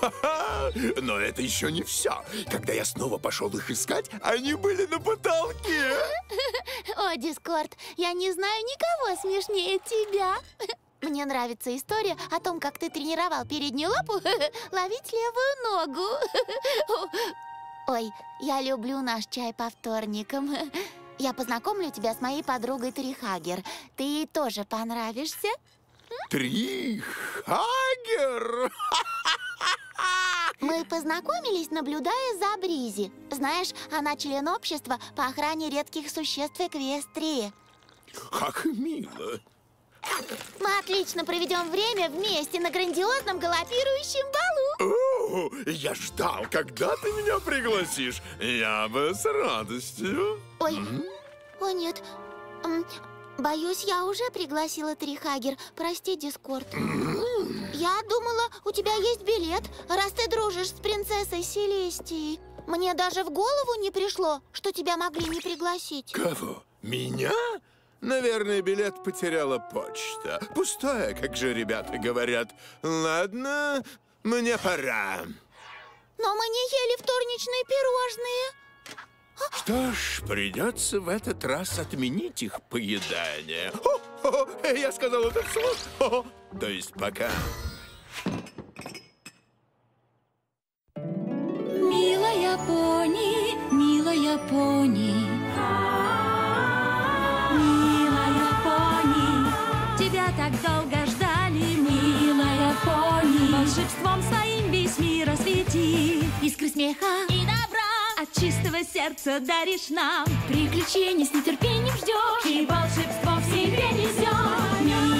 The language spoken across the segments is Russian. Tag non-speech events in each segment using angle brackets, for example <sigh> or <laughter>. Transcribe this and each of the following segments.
Ха-ха! Но это еще не все. Когда я снова пошел их искать, они были на потолке. <laughs> О, Дискорд, я не знаю никого смешнее тебя. <laughs> Мне нравится история о том, как ты тренировал переднюю лапу <laughs> ловить левую ногу. Ой, я люблю наш чай по вторникам. Я познакомлю тебя с моей подругой Трихагер. Ты ей тоже понравишься. Трихагер! Мы познакомились, наблюдая за Бризи. Знаешь, она член общества по охране редких существ Эквестрии. Как мило. Мы отлично проведем время вместе на грандиозном галопирующем балу. О, я ждал, когда ты меня пригласишь. Я бы с радостью. Ой, о нет. М, Боюсь, я уже пригласила Трихагер. Прости, Дискорд. <laughs> Я думала, у тебя есть билет, раз ты дружишь с принцессой Селестией. Мне даже в голову не пришло, что тебя могли не пригласить. Кого? Меня? Наверное, билет потеряла почта. Пустая, как же ребята говорят. Ладно, мне пора. Но мы не ели вторничные пирожные. Что ж, придется в этот раз отменить их поедание. О, о, о, я сказал это вслух. О, то есть пока. Милая пони, милая пони. Милая пони, тебя так долго ждали, милая пони. Волшебством своим весь мир освети. Искры смеха и добра от чистого сердца даришь нам. Приключений с нетерпением ждешь и волшебство в себе несешь.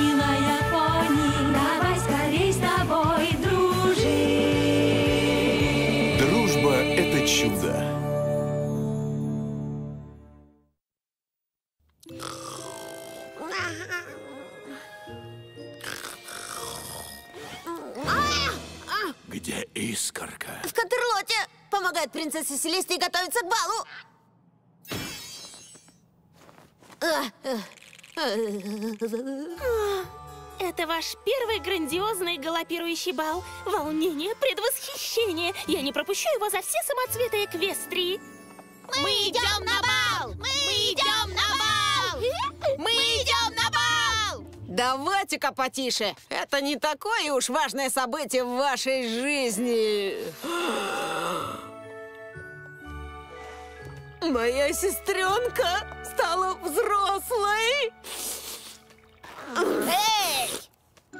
Помогает принцессе Селестии готовиться к балу. Это ваш первый грандиозный галопирующий бал. Волнение, предвосхищение. Я не пропущу его за все самоцветы Эквестрии. Мы идем на бал! Мы идем на бал! Мы идем на бал! Давайте-ка потише. Это не такое уж важное событие в вашей жизни. Моя сестренка стала взрослой. Эй! <laughs>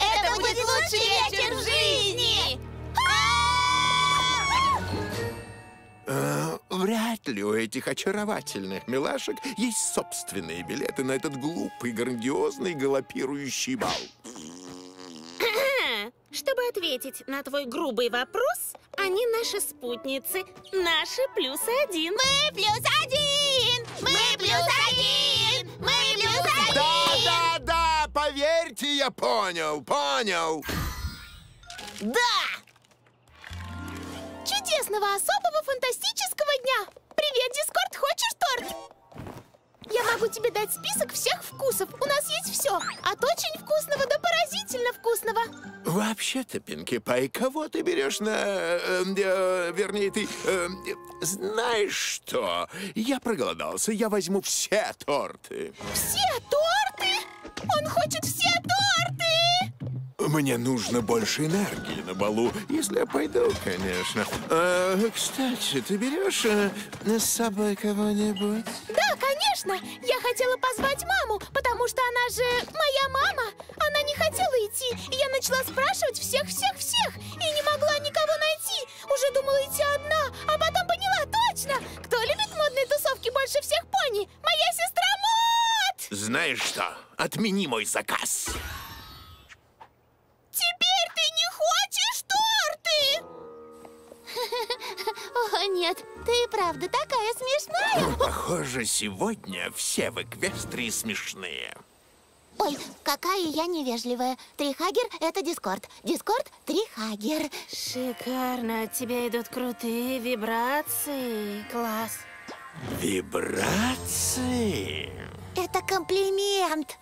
Это будет лучший вечер в жизни! Э, вряд ли у этих очаровательных милашек есть собственные билеты на этот глупый, грандиозный галопирующий бал. Чтобы ответить на твой грубый вопрос, они наши спутницы. Наши плюс один. Мы плюс один! Мы плюс один! Мы плюс один! Да, да, да, поверьте, я понял, понял. Да! Чудесного, особого, фантастического дня! Привет, Дискорд, хочешь торт? Я могу тебе дать список всех вкусов. У нас есть все. От очень вкусного до поразительно вкусного. Вообще-то, Пинки Пай, кого ты берешь на... э, э, вернее, ты... э, знаешь что? Я проголодался, я возьму все торты. Все торты? Он хочет все торты! Мне нужно больше энергии на балу, если я пойду, конечно. А, кстати, ты берешь э, с собой кого-нибудь? Конечно. Я хотела позвать маму, потому что она же моя мама. Она не хотела идти, и я начала спрашивать всех-всех-всех. И не могла никого найти. Уже думала идти одна, а потом поняла точно. Кто любит модные тусовки больше всех пони? Моя сестра Мод! Знаешь что? Отмени мой заказ. О, нет, ты правда такая смешная. Похоже, сегодня все в Эквестрии смешные. Ой, какая я невежливая. Трихагер — это Дискорд. Дискорд — Трихагер. Шикарно, от тебя идут крутые вибрации. Класс. Вибрации. Это комплимент.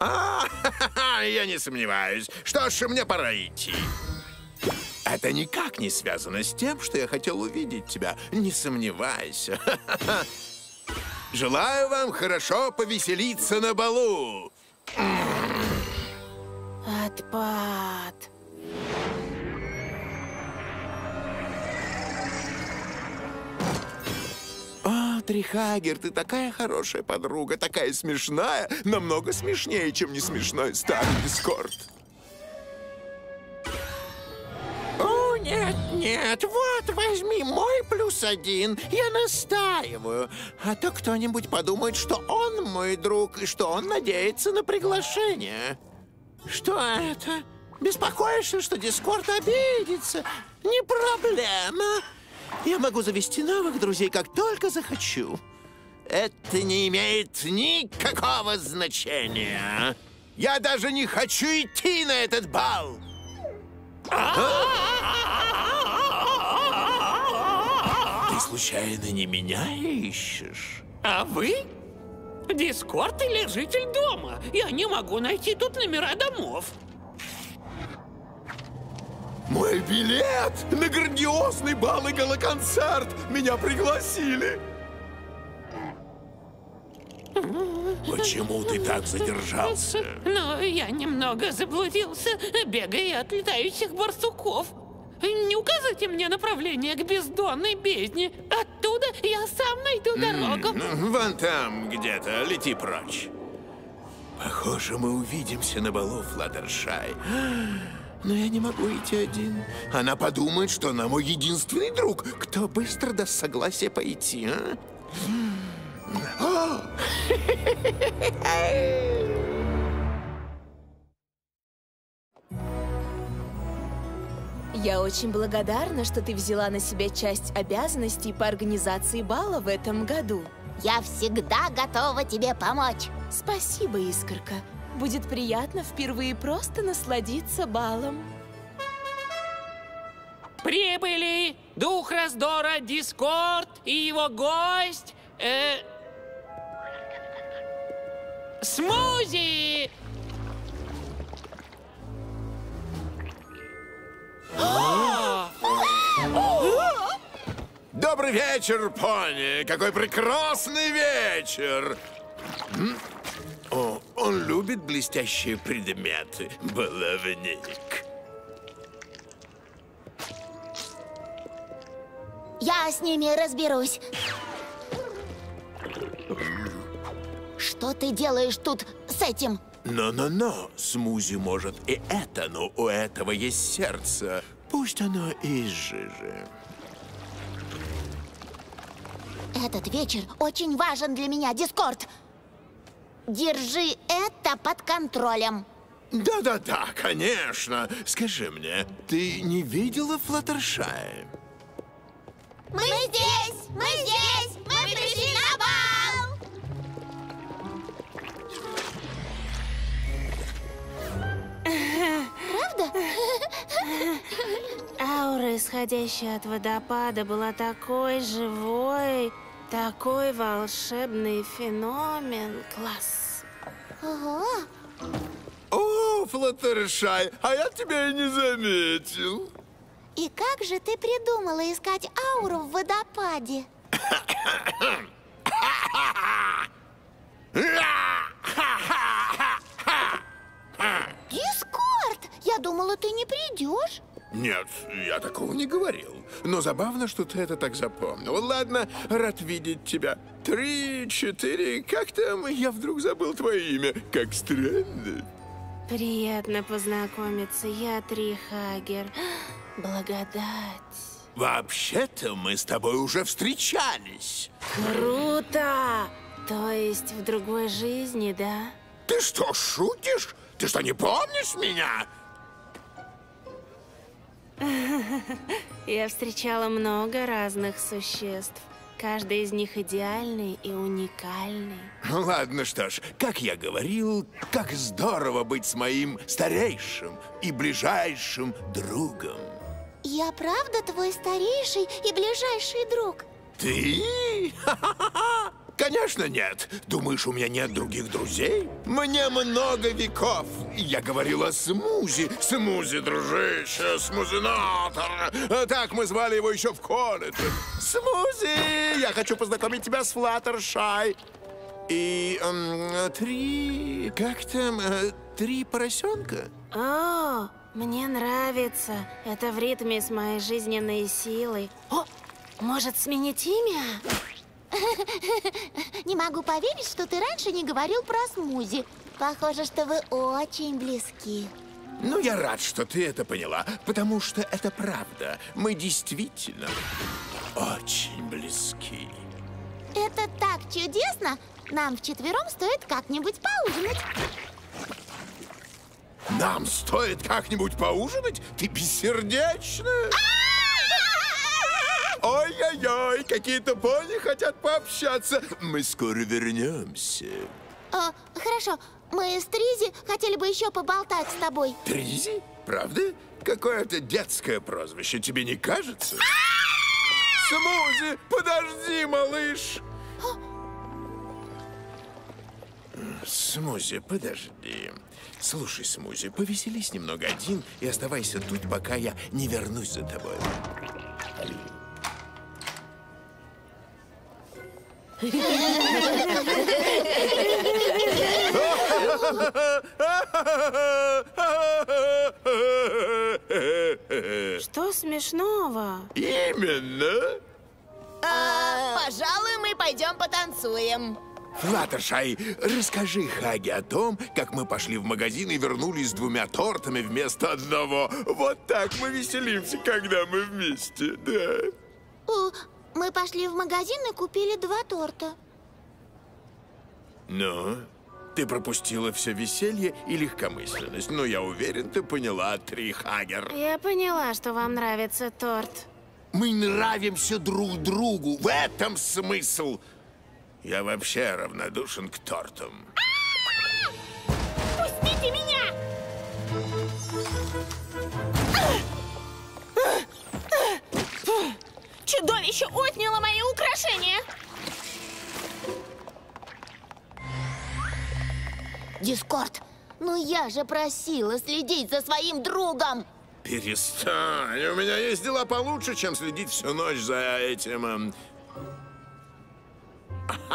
А, <laughs> я не сомневаюсь. Что ж, мне пора идти. Это никак не связано с тем, что я хотел увидеть тебя. Не сомневайся. <laughs> Желаю вам хорошо повеселиться на балу. Отпад. О, Трихагер, ты такая хорошая подруга, такая смешная, намного смешнее, чем не смешной старый Дискорд. Нет, нет, вот, возьми мой плюс один, я настаиваю. А то кто-нибудь подумает, что он мой друг, и что он надеется на приглашение. Что это? Беспокоишься, что Дискорд обидится? Не проблема. Я могу завести новых друзей, как только захочу. Это не имеет никакого значения. Я даже не хочу идти на этот бал. Ты случайно не меня ищешь? А вы? Дискорд или житель дома? Я не могу найти тут номера домов. Мой билет на грандиозный бал и галоконцерт! Меня пригласили! Почему ты так задержался? Но я немного заблудился, бегая от летающих барсуков. Не указывайте мне направление к бездонной бездне. Оттуда я сам найду дорогу. Ну, Вон там где-то, лети прочь. Похоже, мы увидимся на балу, Флаттершай. Но я не могу идти один. Она подумает, что она мой единственный друг. Кто быстро даст согласие пойти, а? <laughs> Я очень благодарна, что ты взяла на себя часть обязанностей по организации бала в этом году. Я всегда готова тебе помочь. Спасибо, Искорка. Будет приятно впервые просто насладиться балом. Прибыли! Дух раздора Дискорд и его гость... Э... Смузи! Добрый вечер, пони! Какой прекрасный вечер! О, он любит блестящие предметы, баловник. Я с ними разберусь. Что ты делаешь тут с этим? Но-но-но, Смузи может и это, но у этого есть сердце. Пусть оно из жижи. Этот вечер очень важен для меня, Дискорд. Держи это под контролем. Да-да-да, конечно. Скажи мне, ты не видела Флаттершая? Мы здесь! Мы здесь! Мы пришли Аура, исходящая от водопада, была такой живой, такой волшебный феномен. Класс. Ого! О, Флаттершай, а я тебя и не заметил. И как же ты придумала искать ауру в водопаде? Я думала, ты не придешь. Нет, я такого не говорил. Но забавно, что ты это так запомнил. Ладно, рад видеть тебя. Три, четыре, как там? Я вдруг забыл твое имя. Как странно. Приятно познакомиться. Я Трихагер. <gasps> Благодать. Вообще-то мы с тобой уже встречались. Круто! То есть в другой жизни, да? Ты что, шутишь? Ты что, не помнишь меня? <laughs> Я встречала много разных существ. Каждый из них идеальный и уникальный. Ладно, что ж, как я говорил, как здорово быть с моим старейшим и ближайшим другом. Я правда твой старейший и ближайший друг? Ты? Ха-ха-ха! <laughs> Конечно, нет. Думаешь, у меня нет других друзей? Мне много веков. Я говорил о Смузи. Смузи, дружище, смузинатор. А Так мы звали его еще в колледже. Смузи! Я хочу познакомить тебя с Флаттершай. И эм, три... Как там? э, три поросенка? О, мне нравится. Это в ритме с моей жизненной силой. О, может сменить имя? Не могу поверить, что ты раньше не говорил про смузи. Похоже, что вы очень близки. Ну, я рад, что ты это поняла, потому что это правда. Мы действительно очень близки. Это так чудесно! Нам вчетвером стоит как-нибудь поужинать. Нам стоит как-нибудь поужинать? Ты бессердечная? Ой-ой-ой, какие-то пони хотят пообщаться. Мы скоро вернемся. О, хорошо, мы с Тризи хотели бы еще поболтать с тобой. Тризи? Правда? Какое-то детское прозвище, тебе не кажется? Смузи, подожди, малыш! Смузи, подожди. Слушай, Смузи, повеселись немного один и оставайся тут, пока я не вернусь за тобой. Что смешного? Именно. Пожалуй, мы пойдем потанцуем. Флаттершай, расскажи Хаге о том, как мы пошли в магазин и вернулись с двумя тортами вместо одного. Вот так мы веселимся, когда мы вместе, да. Мы пошли в магазин и купили два торта. Ну, ты пропустила все веселье и легкомысленность, но я уверен, ты поняла, Трихагер. Я поняла, что вам нравится торт. Мы нравимся друг другу, в этом смысл. Я вообще равнодушен к тортам. Пустите Чудовище отняло мои украшения! Дискорд, ну я же просила следить за своим другом. Перестань, у меня есть дела получше, чем следить всю ночь за этим... эм. <laughs>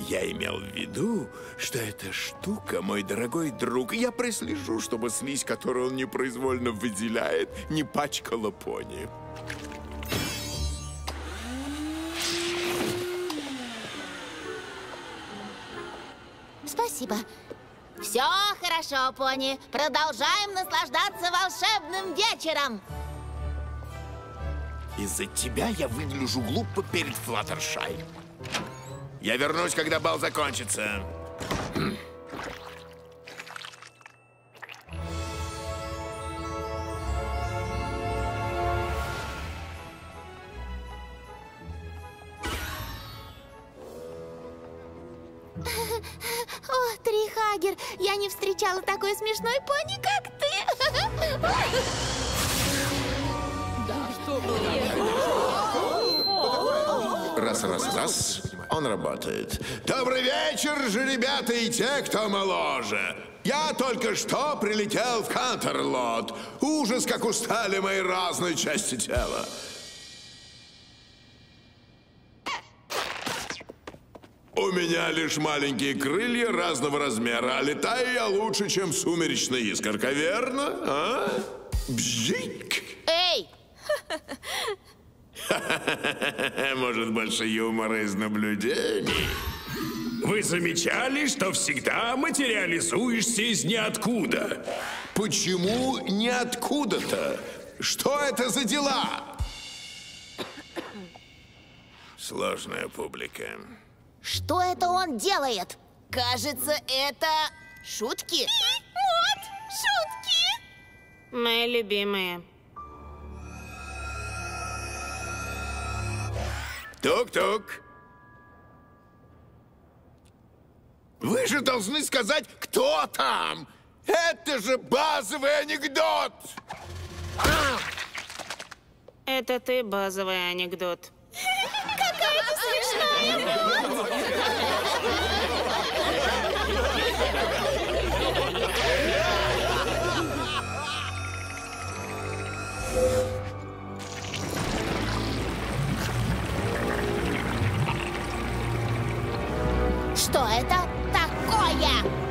Я имел в виду, что эта штука, мой дорогой друг, я прослежу, чтобы слизь, которую он непроизвольно выделяет, не пачкала пони. Спасибо. Все хорошо, пони. Продолжаем наслаждаться волшебным вечером. Из-за тебя я выгляжу глупо перед Флаттершай. Я вернусь, когда бал закончится. О, Трихагер, я не встречала такой смешной пони, как ты. Раз, раз, раз. Он работает. Добрый вечер же, ребята, и те, кто моложе. Я только что прилетел в Кантерлот. Ужас, как устали мои разные части тела. У меня лишь маленькие крылья разного размера, а летаю я лучше, чем сумеречная искорка, верно? А? Бжик! Эй, <laughs> Может, больше юмора из наблюдений? Вы замечали, что всегда материализуешься из ниоткуда? Почему ниоткуда-то? Что это за дела? Сложная публика. Что это он делает? Кажется, это шутки. Вот, шутки. Мои любимые. Тук-тук. Вы же должны сказать, кто там. Это же базовый анекдот. Это ты базовый анекдот. Какая ты Что это такое?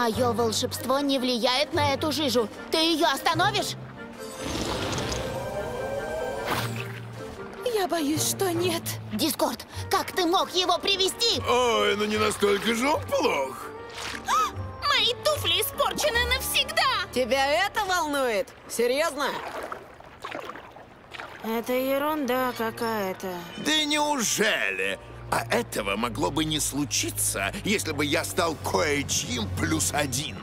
Мое волшебство не влияет на эту жижу. Ты ее остановишь? Я боюсь, что нет. Дискорд, как ты мог его привести? Ой, ну не настолько же он плох. <gasps> Мои туфли испорчены навсегда. Тебя это волнует? Серьезно? Это ерунда какая-то. Да неужели? А этого могло бы не случиться, если бы я стал кое-чьим плюс один.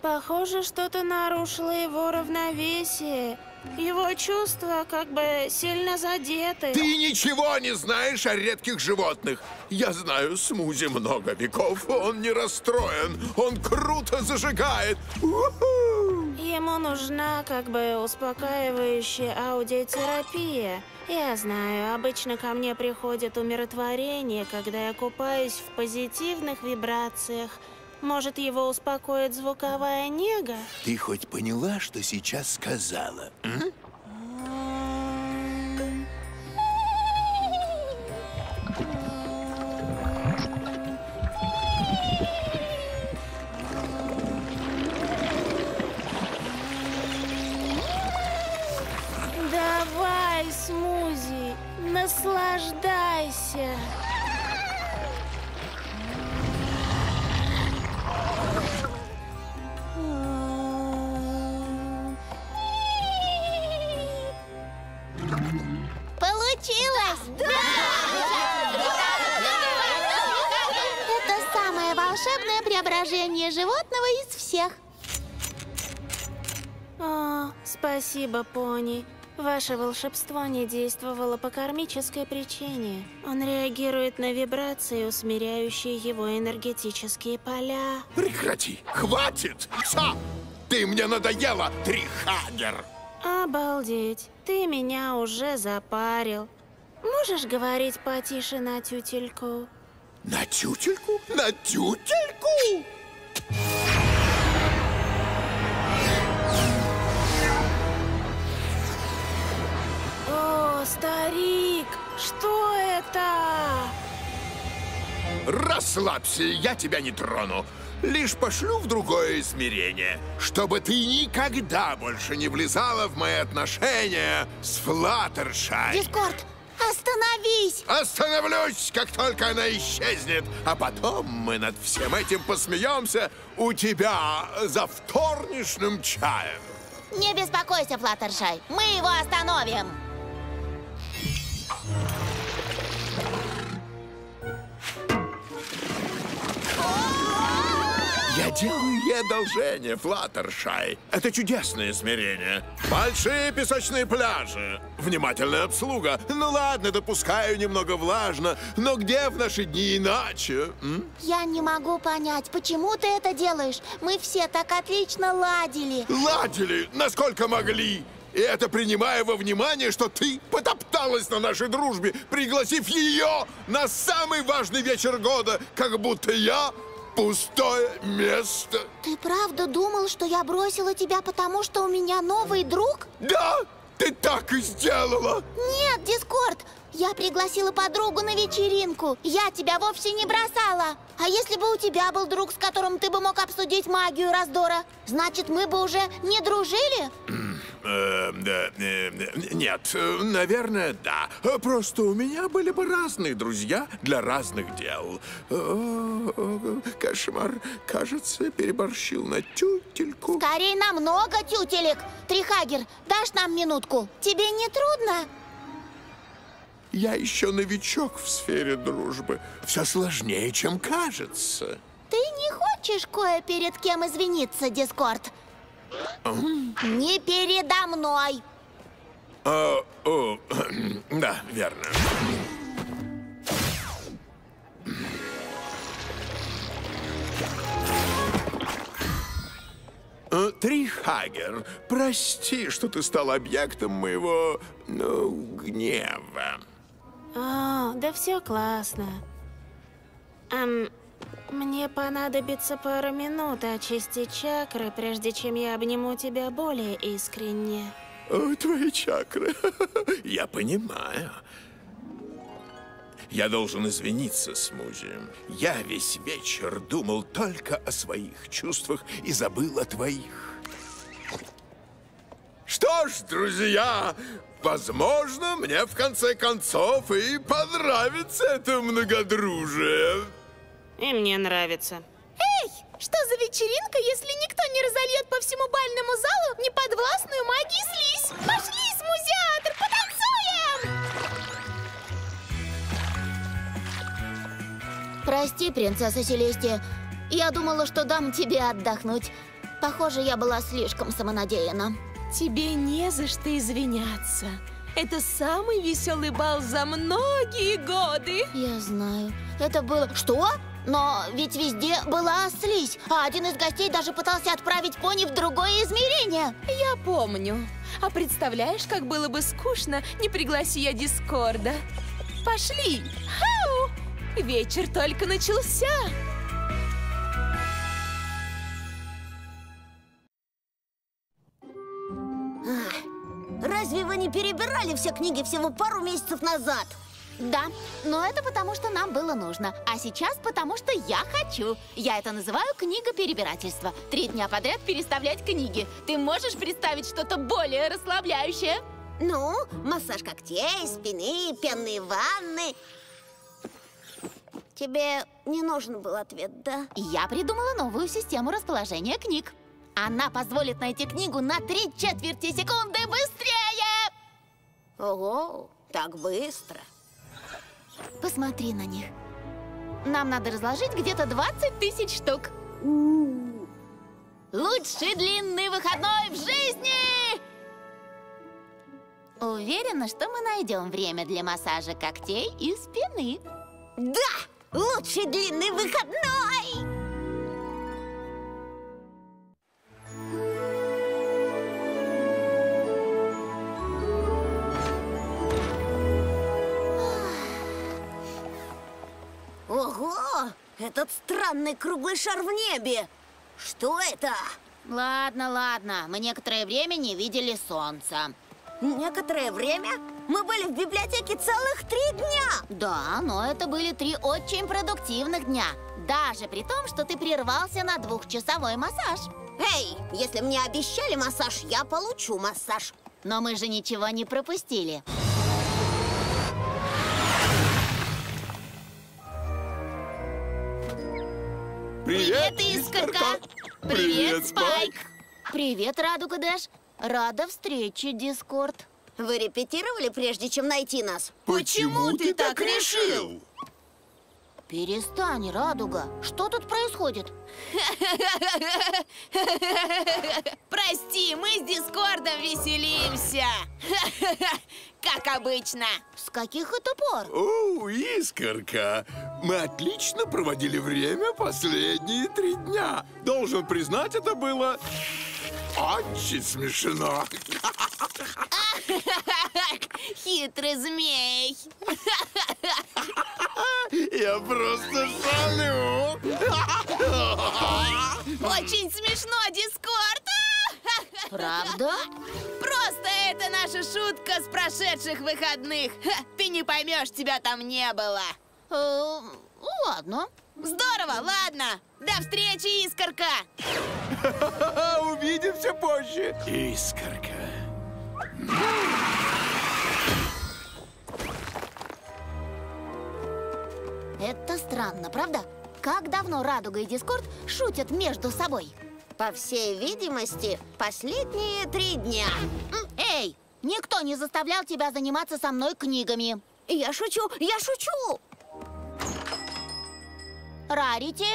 Похоже, что-то нарушило его равновесие. Его чувства как бы сильно задеты. Ты ничего не знаешь о редких животных. Я знаю Смузи много веков. Он не расстроен. Он круто зажигает. Ему нужна как бы успокаивающая аудиотерапия. Я знаю, обычно ко мне приходит умиротворение, когда я купаюсь в позитивных вибрациях. Может, его успокоит звуковая нега? Ты хоть поняла, что сейчас сказала? м? Наслаждайся. Получилось! Да! Это самое волшебное преображение животного из всех. О, спасибо, пони. Ваше волшебство не действовало по кармической причине. Он реагирует на вибрации, усмиряющие его энергетические поля. Прекрати! Хватит! Все! Ты мне надоела, Трихагер! Обалдеть, ты меня уже запарил. Можешь говорить потише на тютельку? На тютельку? На тютельку? Старик, что это? Расслабься, я тебя не трону. Лишь пошлю в другое измерение, чтобы ты никогда больше не влезала в мои отношения с Флаттершай. Дискорд, остановись! Остановлюсь, как только она исчезнет, а потом мы над всем этим посмеемся у тебя за вторничным чаем. Не беспокойся, Флаттершай, мы его остановим. Делаю ей одолжение, Флаттершай. Это чудесное измерение. Большие песочные пляжи, внимательная обслуга. Ну ладно, допускаю, немного влажно, но где в наши дни иначе? м? Я не могу понять, почему ты это делаешь. Мы все так отлично ладили. Ладили, насколько могли. И это принимая во внимание, что ты потопталась на нашей дружбе, пригласив ее на самый важный вечер года, как будто я пустое место. Ты правда думал, что я бросила тебя, потому что у меня новый друг? Да, ты так и сделала. Нет, Дискорд, я пригласила подругу на вечеринку. Я тебя вовсе не бросала. А если бы у тебя был друг, с которым ты бы мог обсудить магию раздора, значит, мы бы уже не дружили? Э, э, нет, наверное, да. Просто у меня были бы разные друзья для разных дел. Э, Кошмар, кажется, переборщил на тютельку. Скорей нам много тютелек. Трихагер, дашь нам минутку? Тебе не трудно? Я еще новичок в сфере дружбы. Все сложнее, чем кажется. Ты не хочешь кое перед кем извиниться, Дискорд? Не передо мной. А, о, <clears throat> да, верно. Э, Трихагер, прости, что ты стал объектом моего, ну, гнева. О, да все классно. Эм, мне понадобится пару минут очистить чакры, прежде чем я обниму тебя более искренне. О, твои чакры. <laughs> Я понимаю. Я должен извиниться, Смузи. Я весь вечер думал только о своих чувствах и забыл о твоих. Что ж, друзья, возможно, мне в конце концов и понравится это многодружие. И мне нравится. Эй, что за вечеринка, если никто не разольет по всему бальному залу неподвластную магии слизь? Пошли, смузиатор, потанцуем! Прости, принцесса Селестия. Я думала, что дам тебе отдохнуть. Похоже, я была слишком самонадеяна. Тебе не за что извиняться. Это самый веселый бал за многие годы. Я знаю. Это было... Что? Но ведь везде была слизь, а один из гостей даже пытался отправить пони в другое измерение. Я помню. А представляешь, как было бы скучно, не пригласи я Дискорда. Пошли! Хау! Вечер только начался. Разве вы не перебирали все книги всего пару месяцев назад? Да, но это потому, что нам было нужно. А сейчас потому, что я хочу. Я это называю книга перебирательства. Три дня подряд переставлять книги. Ты можешь представить что-то более расслабляющее? Ну, массаж когтей, спины, пенные ванны. Тебе не нужен был ответ, да? Я придумала новую систему расположения книг. Она позволит найти книгу на три четверти секунды быстрее! Ого, так быстро. Посмотри на них. Нам надо разложить где-то 20 тысяч штук. Лучший длинный выходной в жизни! Уверена, что мы найдем время для массажа когтей и спины. Да! Лучший длинный выходной! Ого! Этот странный круглый шар в небе! Что это? Ладно, ладно, мы некоторое время не видели солнца. Некоторое время? Мы были в библиотеке целых три дня! Да, но это были три очень продуктивных дня. Даже при том, что ты прервался на двухчасовой массаж. Эй, если мне обещали массаж, я получу массаж. Но мы же ничего не пропустили. Привет, Искорка! Привет, Спайк! Привет, Радуга Дэш! Рада встрече, Дискорд. Вы репетировали, прежде чем найти нас? Почему ты так решил? Перестань, Радуга. Что тут происходит? <laughs> Прости, мы с Дискордом веселимся. <laughs> Как обычно. С каких это пор? О, Искорка, мы отлично проводили время последние три дня. Должен признать, это было очень смешно. <laughs> Хитрый змей. <laughs> Я просто шалю. <laughs> Очень смешно, Дискорд. Правда? Просто это наша шутка с прошедших выходных. Ха, Ты не поймешь, тебя там не было. Э, ладно. Здорово, ладно. До встречи, Искорка. <laughs> Увидимся позже. Искорка. Это странно, правда? Как давно Радуга и Дискорд шутят между собой? По всей видимости, последние три дня. Эй, никто не заставлял тебя заниматься со мной книгами. Я шучу, я шучу! Рарити?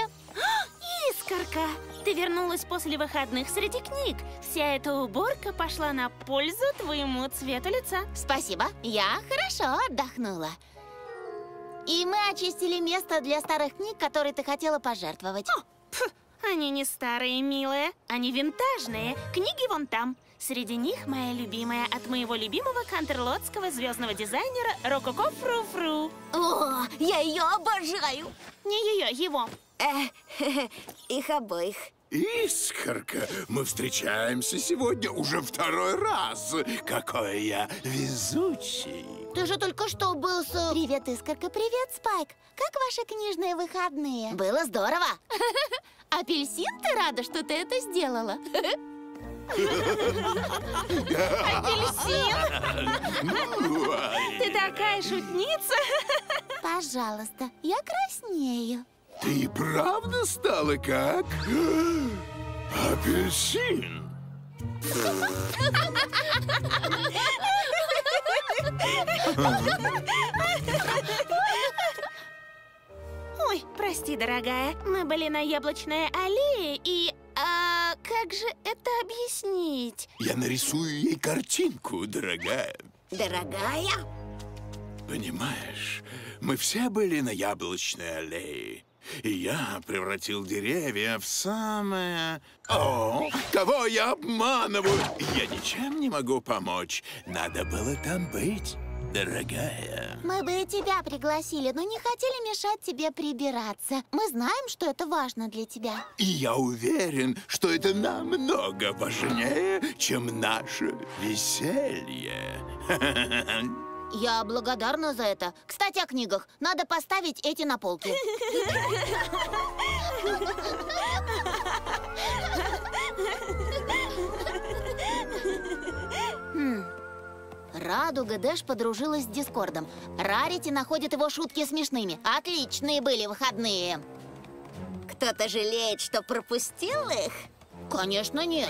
Искорка, ты вернулась после выходных среди книг. Вся эта уборка пошла на пользу твоему цвету лица. Спасибо, я хорошо отдохнула. И мы очистили место для старых книг, которые ты хотела пожертвовать. Пф, они не старые, милая, они винтажные. Книги вон там. Среди них моя любимая от моего любимого кантерлотского звездного дизайнера Рококо Фру-Фру. О, я ее обожаю! Не ее, его. Э, <laughs> их обоих. Искорка, мы встречаемся сегодня уже второй раз. Какой я везучий. Ты же только что был с... Привет, Искорка, привет, Спайк. Как ваши книжные выходные? <laughs> Было здорово. <laughs> Апельсин, ты рада, что ты это сделала? Ты такая шутница. Пожалуйста, я краснею. Ты и правда стала как апельсин? <laughs> Ой, прости, дорогая. Мы были на яблочной аллее и... А как же это объяснить? Я нарисую ей картинку, дорогая. Дорогая? Понимаешь, мы все были на яблочной аллее. И я превратил деревья в самое... О, кого я обманываю? Я ничем не могу помочь. Надо было там быть, дорогая. Мы бы и тебя пригласили, но не хотели мешать тебе прибираться. Мы знаем, что это важно для тебя. И я уверен, что это намного важнее, чем наше веселье. <laughs> Я благодарна за это. Кстати, о книгах. Надо поставить эти на полки. <laughs> <laughs> Хм. Радуга Дэш подружилась с Дискордом. Рарити находит его шутки смешными. Отличные были выходные. Кто-то жалеет, что пропустил их? Конечно, нет.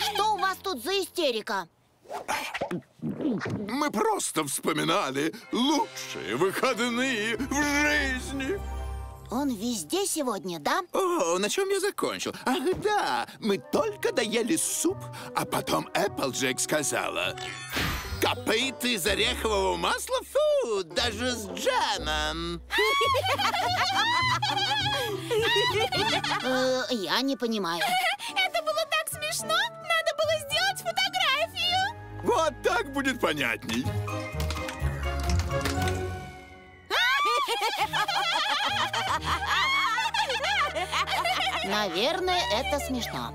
Что у вас тут за истерика? Мы просто вспоминали лучшие выходные в жизни. Он везде сегодня, да? О, на чем я закончил? Ах, да, мы только доели суп, а потом Эпплджек сказала... Копыты из орехового масла? Фу, даже с джемом. Э, я не понимаю. Это было так смешно! Надо было сделать фотографию! Вот так будет понятней. Наверное, это смешно.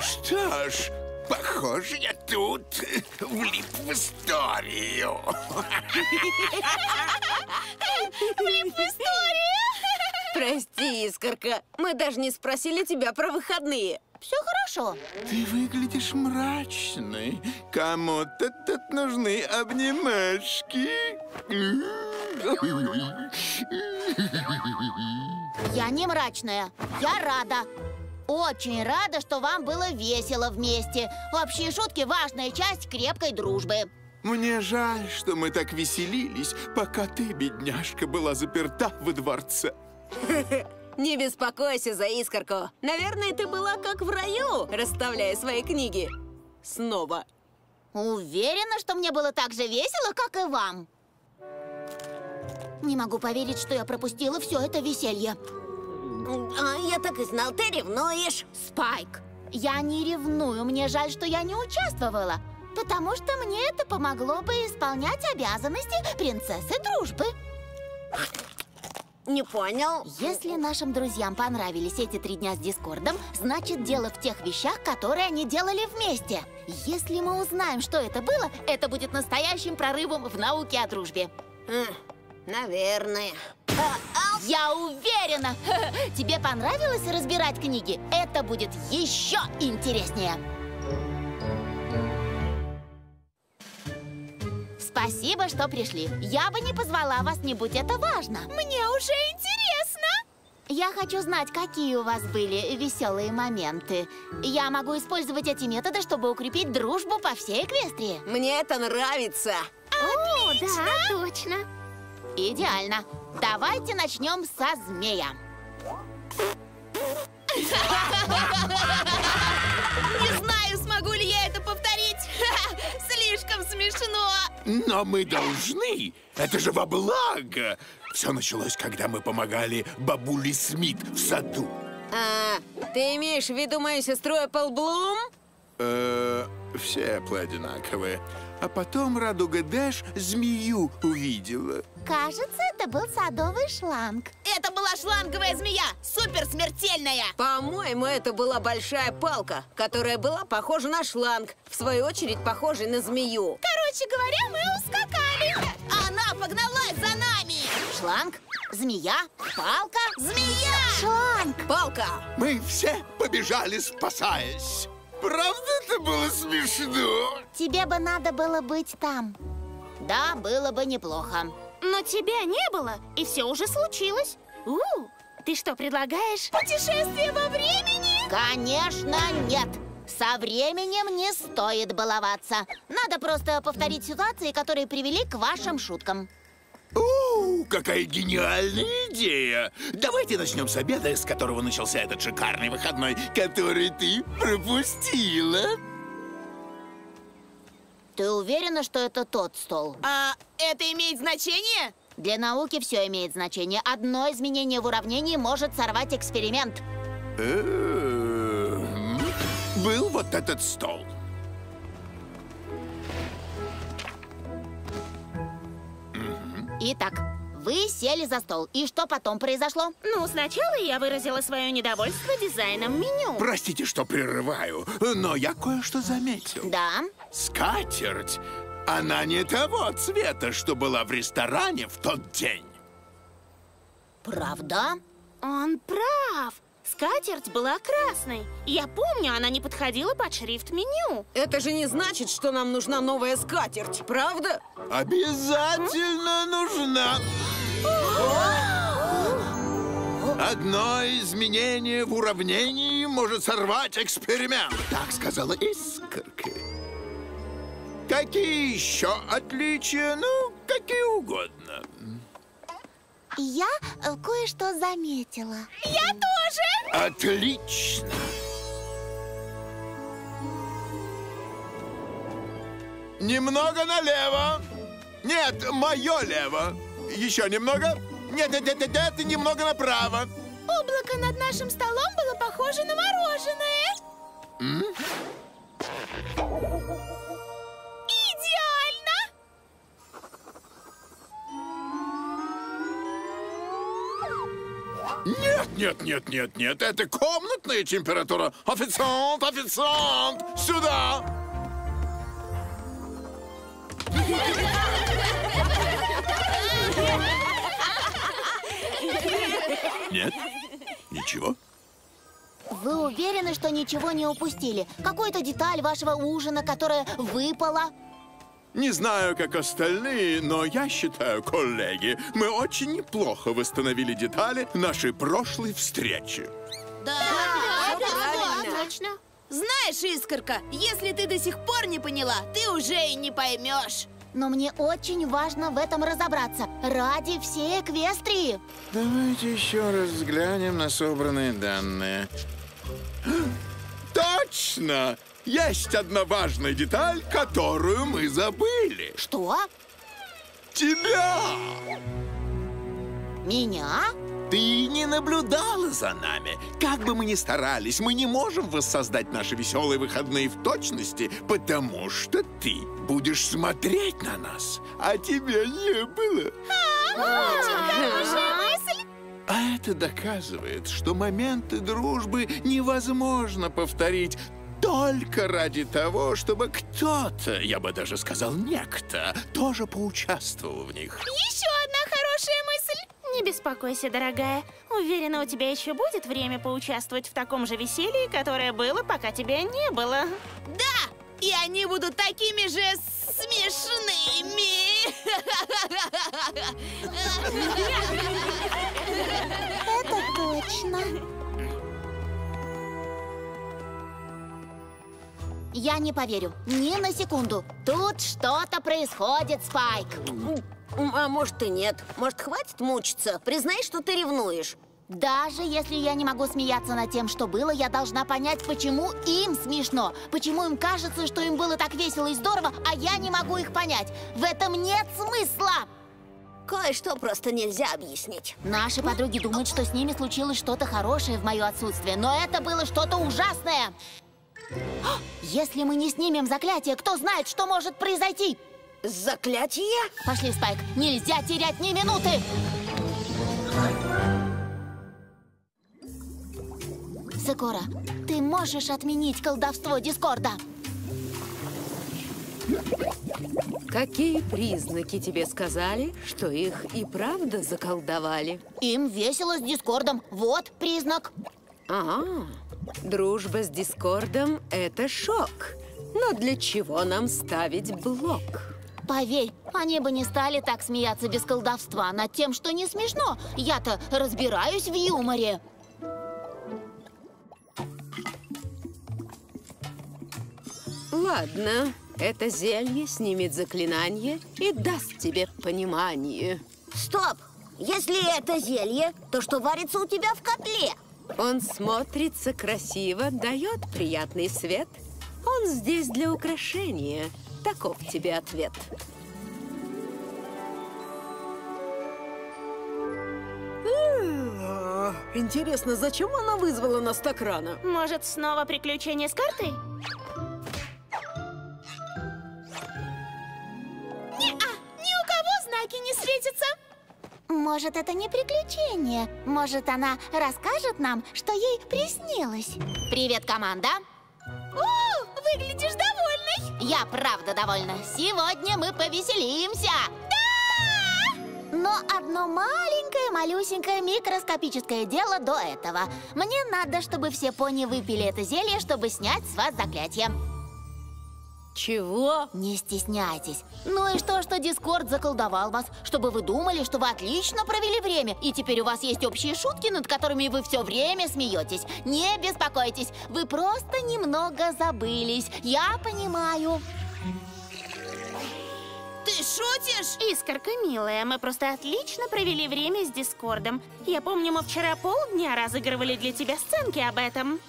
Что ж, похоже, я тут влип в историю. Влип в историю! Прости, Искорка, мы даже не спросили тебя про выходные. Все хорошо. Ты выглядишь мрачной. Кому-то тут нужны обнимашки. Я не мрачная. Я рада. Очень рада, что вам было весело вместе. Общие шутки – важная часть крепкой дружбы. Мне жаль, что мы так веселились, пока ты, бедняжка, была заперта во дворце. <laughs> Не беспокойся за Искорку. Наверное, ты была как в раю, расставляя свои книги. Снова. Уверена, что мне было так же весело, как и вам. Не могу поверить, что я пропустила все это веселье. А, я так и знал, ты ревнуешь. Спайк, я не ревную. Мне жаль, что я не участвовала. Потому что мне это помогло бы исполнять обязанности принцессы дружбы. Не понял. Если нашим друзьям понравились эти три дня с Дискордом, значит дело в тех вещах, которые они делали вместе. Если мы узнаем, что это было, это будет настоящим прорывом в науке о дружбе. М, Наверное. Я уверена! <laughs> Тебе понравилось разбирать книги? Это будет еще интереснее! Спасибо, что пришли. Я бы не позвала вас, не будь это важно. Мне уже интересно! Я хочу знать, какие у вас были веселые моменты. Я могу использовать эти методы, чтобы укрепить дружбу по всей Эквестрии. Мне это нравится. О, да, точно. Идеально. Давайте начнем со змея. Не знаю, смогу ли я это повторить. <laughs> Слишком смешно. Но мы должны. Это же во благо. Все началось, когда мы помогали бабуле Смит в саду. А, ты имеешь в виду мою сестру Эппл Блум? Э, все Эпплы одинаковые. А потом Радуга Дэш змею увидела. Кажется, это был садовый шланг. Это была шланговая змея, супер смертельная. По-моему, это была большая палка, которая была похожа на шланг, в свою очередь похожий на змею. Короче говоря, мы ускакали. Она погналась за нами. Шланг, змея, палка, Змея! шланг. Палка! Мы все побежали, спасаясь. Правда, это было смешно? Тебе бы надо было быть там. Да, было бы неплохо. Но тебя не было, и все уже случилось. У, ты что предлагаешь? Путешествие во времени? Конечно, нет. Со временем не стоит баловаться. Надо просто повторить ситуации, которые привели к вашим шуткам. О, какая гениальная идея! Давайте начнем с обеда, с которого начался этот шикарный выходной, который ты пропустила. Ты уверена, что это тот стол? А это имеет значение? Для науки все имеет значение. Одно изменение в уравнении может сорвать эксперимент. Эм, Был вот этот стол. Итак, вы сели за стол. И что потом произошло? Ну, сначала я выразила свое недовольство дизайном меню. Простите, что прерываю, но я кое-что заметил. Да. Скатерть, она не того цвета, что была в ресторане в тот день. Правда? Он прав. Скатерть была красной. Я помню, она не подходила под шрифт меню. Это же не значит, что нам нужна новая скатерть, правда? Обязательно нужна. Одно изменение в уравнении может сорвать эксперимент, так сказала Искорка. Какие еще отличия? Ну, какие угодно. Я э, кое-что заметила. Я тоже! Отлично. Немного налево. Нет, мое лево. Еще немного. Нет, нет, нет, нет, нет, немного направо. Облако над нашим столом было похоже на мороженое. Идеально! Нет, нет, нет, нет, нет, это комнатная температура. Официант, официант, сюда. Нет, ничего. Вы уверены, что ничего не упустили? Какую-то деталь вашего ужина, которая выпала? Не знаю, как остальные, но я считаю, коллеги, мы очень неплохо восстановили детали нашей прошлой встречи. Да, правильно. точно. Знаешь, Искорка, если ты до сих пор не поняла, ты уже и не поймешь. Но мне очень важно в этом разобраться. Ради всей Эквестрии. Давайте еще раз взглянем на собранные данные. Точно! Есть одна важная деталь, которую мы забыли. Что? Тебя! Меня? Ты не наблюдала за нами. Как бы мы ни старались, мы не можем воссоздать наши веселые выходные в точности, потому что ты будешь смотреть на нас, а тебя не было. Хорошая мысль. А это доказывает, что моменты дружбы невозможно повторить только ради того, чтобы кто-то, я бы даже сказал некто, тоже поучаствовал в них. Еще одна хорошая мысль. Не беспокойся, дорогая. Уверена, у тебя еще будет время поучаствовать в таком же веселье, которое было, пока тебя не было. Да! И они будут такими же смешными. Это точно. Я не поверю. Ни на секунду. Тут что-то происходит, Спайк. А может и нет. Может, хватит мучиться? Признай, что ты ревнуешь. Даже если я не могу смеяться над тем, что было, я должна понять, почему им смешно. Почему им кажется, что им было так весело и здорово, а я не могу их понять. В этом нет смысла. Кое-что просто нельзя объяснить. Наши подруги думают, что с ними случилось что-то хорошее в мое отсутствие, но это было что-то ужасное. Если мы не снимем заклятие, кто знает, что может произойти? Заклятие? Пошли, Спайк, нельзя терять ни минуты! Сакура, ты можешь отменить колдовство Дискорда? Какие признаки тебе сказали, что их и правда заколдовали? Им весело с Дискордом. Вот признак. А, дружба с Дискордом — это шок. Но для чего нам ставить блок? Поверь, они бы не стали так смеяться без колдовства над тем, что не смешно. Я-то разбираюсь в юморе. Ладно, это зелье снимет заклинание и даст тебе понимание. Стоп! Если это зелье, то что варится у тебя в котле? Он смотрится красиво, дает приятный свет. Он здесь для украшения. Таков тебе ответ. Интересно, зачем она вызвала нас так рано? Может, снова приключение с картой? Не-а, ни у кого знаки не светятся. Может, это не приключение. Может, она расскажет нам, что ей приснилось. Привет, команда. О, выглядишь довольной. Я правда довольна. Сегодня мы повеселимся. Да! Но одно маленькое, малюсенькое, микроскопическое дело до этого. Мне надо, чтобы все пони выпили это зелье, чтобы снять с вас заклятие. Чего? Не стесняйтесь. Ну и что, что Дискорд заколдовал вас, чтобы вы думали, что вы отлично провели время, и теперь у вас есть общие шутки, над которыми вы все время смеетесь. Не беспокойтесь, вы просто немного забылись. Я понимаю. Ты шутишь? Искорка, милая, мы просто отлично провели время с Дискордом. Я помню, мы вчера полдня разыгрывали для тебя сценки об этом.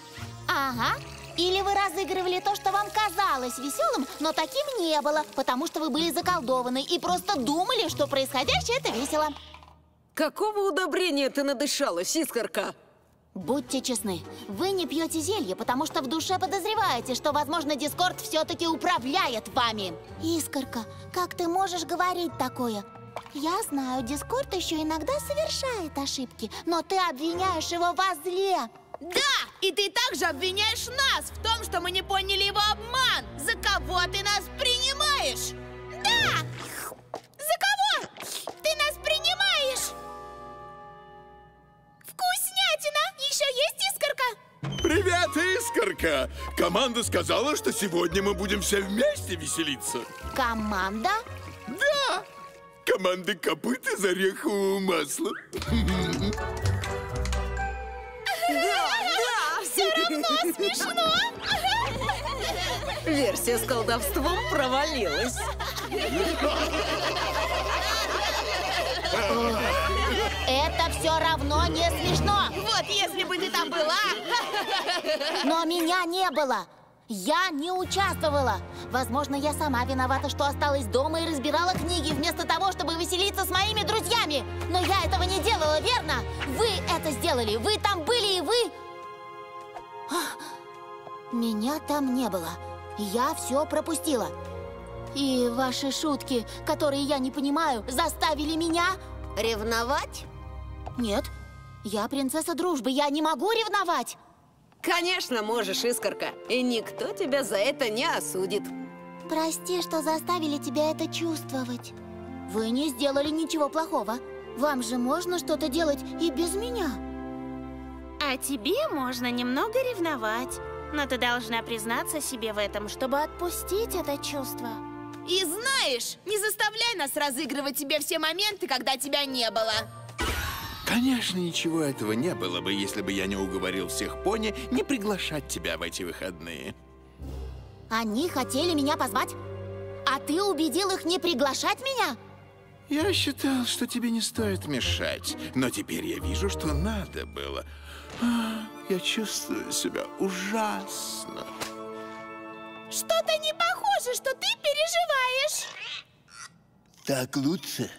Ага. Или вы разыгрывали то, что вам казалось веселым, но таким не было, потому что вы были заколдованы и просто думали, что происходящее это весело. Какого удобрения ты надышалась, искорка? Будьте честны, вы не пьете зелье, потому что в душе подозреваете, что, возможно, Дискорд все-таки управляет вами. Искорка, как ты можешь говорить такое? Я знаю, Дискорд еще иногда совершает ошибки, но ты обвиняешь его во зле. Да, и ты также обвиняешь нас в том, что мы не поняли его обман. За кого ты нас принимаешь? Да! За кого ты нас принимаешь? Вкуснятина! Еще есть искорка? Привет, Искорка! Команда сказала, что сегодня мы будем все вместе веселиться. Команда? Да! Команда копыт из орехового масла. <laughs> Смешно! Версия с колдовством провалилась. Это все равно не смешно. Вот если бы ты там была! Но меня не было. Я не участвовала. Возможно, я сама виновата, что осталась дома и разбирала книги, вместо того, чтобы веселиться с моими друзьями. Но я этого не делала, верно? Вы это сделали. Вы там были, и вы... Меня там не было. Я все пропустила. И ваши шутки, которые я не понимаю, заставили меня... Ревновать? Нет, я принцесса дружбы, я не могу ревновать. Конечно, можешь, искорка. И никто тебя за это не осудит. Прости, что заставили тебя это чувствовать. Вы не сделали ничего плохого. Вам же можно что-то делать и без меня. А тебе можно немного ревновать. Но ты должна признаться себе в этом, чтобы отпустить это чувство. И знаешь, не заставляй нас разыгрывать тебе все моменты, когда тебя не было. Конечно, ничего этого не было бы, если бы я не уговорил всех пони не приглашать тебя в эти выходные. Они хотели меня позвать? А ты убедил их не приглашать меня? Я считал, что тебе не стоит мешать, но теперь я вижу, что надо было. Я чувствую себя ужасно. Что-то не похоже, что ты переживаешь. Так лучше?